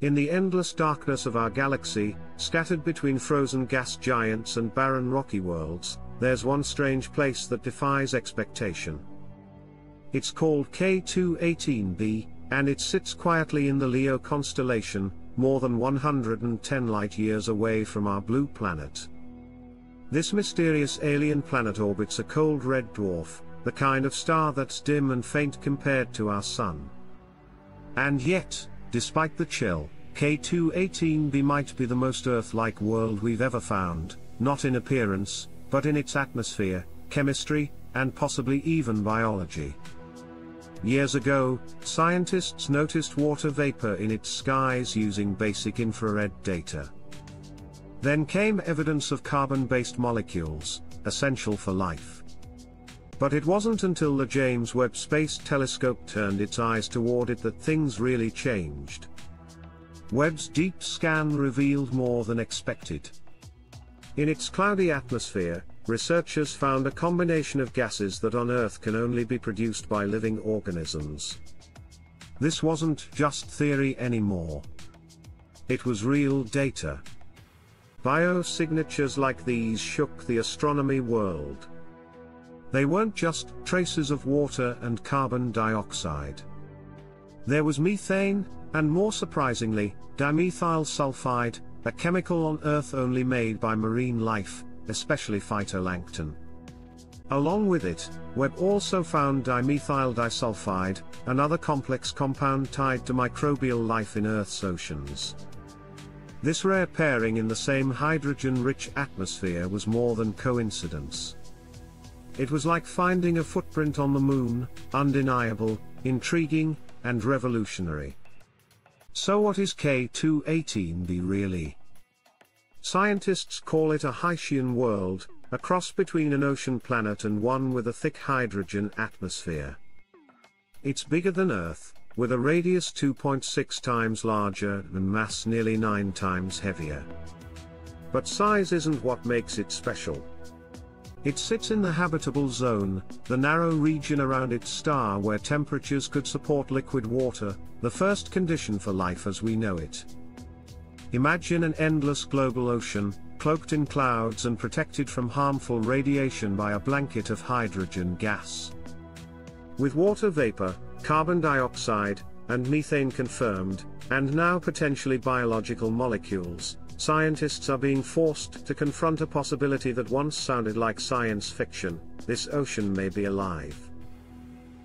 In the endless darkness of our galaxy, scattered between frozen gas giants and barren rocky worlds, there's one strange place that defies expectation. It's called K218b, and it sits quietly in the Leo constellation, more than 110 light-years away from our blue planet. This mysterious alien planet orbits a cold red dwarf, the kind of star that's dim and faint compared to our Sun. And yet, despite the chill, K218b might be the most Earth-like world we've ever found, not in appearance, but in its atmosphere, chemistry, and possibly even biology. Years ago, scientists noticed water vapor in its skies using basic infrared data. Then came evidence of carbon-based molecules, essential for life. But it wasn't until the James Webb Space Telescope turned its eyes toward it that things really changed. Webb's deep scan revealed more than expected. In its cloudy atmosphere, researchers found a combination of gases that on Earth can only be produced by living organisms. This wasn't just theory anymore. It was real data. Biosignatures like these shook the astronomy world. They weren't just traces of water and carbon dioxide. There was methane, and more surprisingly, dimethyl sulfide, a chemical on Earth only made by marine life, especially phytoplankton. Along with it, Webb also found dimethyl disulfide, another complex compound tied to microbial life in Earth's oceans. This rare pairing in the same hydrogen-rich atmosphere was more than coincidence. It was like finding a footprint on the moon, undeniable, intriguing, and revolutionary. So what is K218b really? Scientists call it a Hycean world, a cross between an ocean planet and one with a thick hydrogen atmosphere. It's bigger than Earth, with a radius 2.6 times larger and mass nearly 9 times heavier. But size isn't what makes it special. It sits in the habitable zone, the narrow region around its star where temperatures could support liquid water, the first condition for life as we know it. Imagine an endless global ocean, cloaked in clouds and protected from harmful radiation by a blanket of hydrogen gas. With water vapor, carbon dioxide, and methane confirmed, and now potentially biological molecules, scientists are being forced to confront a possibility that once sounded like science fiction, this ocean may be alive.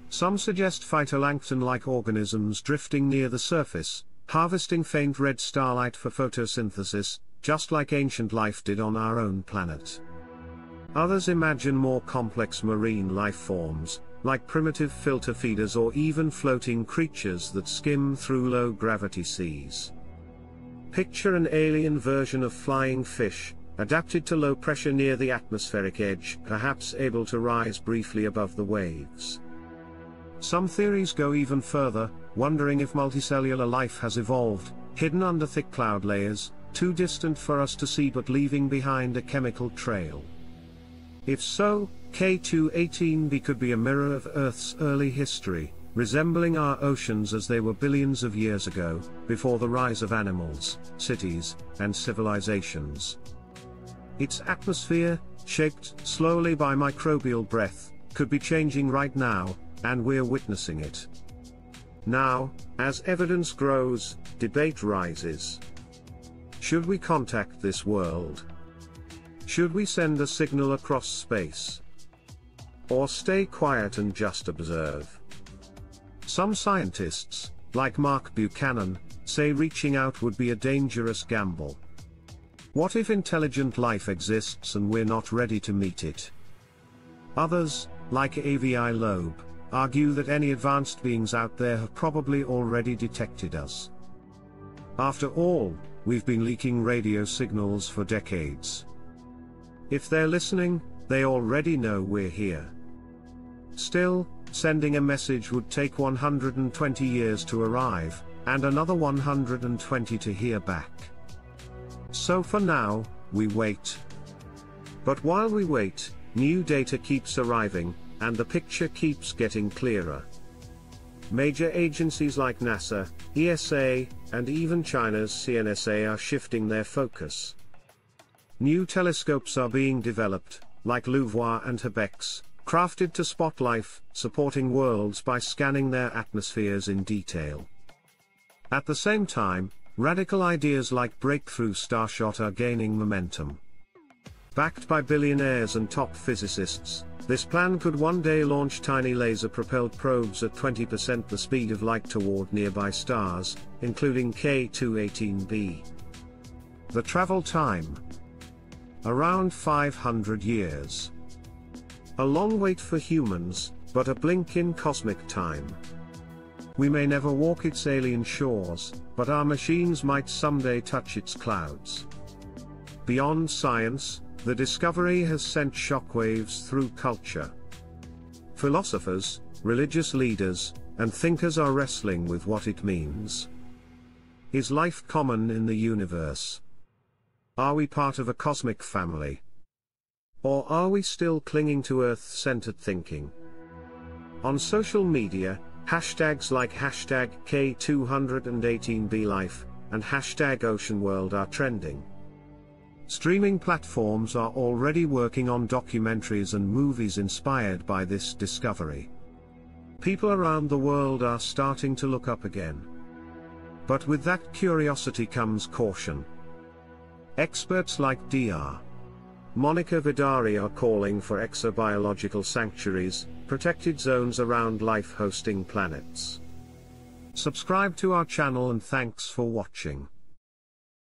Some suggest phytoplankton-like organisms drifting near the surface, harvesting faint red starlight for photosynthesis, just like ancient life did on our own planet. Others imagine more complex marine life forms, like primitive filter feeders or even floating creatures that skim through low-gravity seas. Picture an alien version of flying fish, adapted to low pressure near the atmospheric edge, perhaps able to rise briefly above the waves. Some theories go even further, wondering if multicellular life has evolved, hidden under thick cloud layers, too distant for us to see but leaving behind a chemical trail. If so, K218b could be a mirror of Earth's early history, resembling our oceans as they were billions of years ago, before the rise of animals, cities, and civilizations. Its atmosphere, shaped slowly by microbial breath, could be changing right now, and we're witnessing it. Now, as evidence grows, debate rises. Should we contact this world? Should we send a signal across space? Or stay quiet and just observe? Some scientists, like Mark Buchanan, say reaching out would be a dangerous gamble. What if intelligent life exists and we're not ready to meet it? Others, like Avi Loeb, argue that any advanced beings out there have probably already detected us. After all, we've been leaking radio signals for decades. If they're listening, they already know we're here. Still, sending a message would take 120 years to arrive, and another 120 to hear back. So for now, we wait. But while we wait, new data keeps arriving, and the picture keeps getting clearer. major agencies like NASA, ESA, and even China's CNSA are shifting their focus. New telescopes are being developed, like LUVOIR and HABEX, crafted to spot life, supporting worlds by scanning their atmospheres in detail. At the same time, radical ideas like Breakthrough Starshot are gaining momentum. Backed by billionaires and top physicists, this plan could one day launch tiny laser-propelled probes at 20% the speed of light toward nearby stars, including K2-18b. The travel time. Around 500 years. A long wait for humans, but a blink in cosmic time. We may never walk its alien shores, but our machines might someday touch its clouds. Beyond science, the discovery has sent shockwaves through culture. Philosophers, religious leaders, and thinkers are wrestling with what it means. Is life common in the universe? Are we part of a cosmic family? Or are we still clinging to Earth-centered thinking? On social media, hashtags like hashtag K218BLife, and hashtag OceanWorld are trending. Streaming platforms are already working on documentaries and movies inspired by this discovery. People around the world are starting to look up again. But with that curiosity comes caution. Experts like Dr. Monica Vidari are calling for exobiological sanctuaries, protected zones around life-hosting planets. Subscribe to our channel and thanks for watching.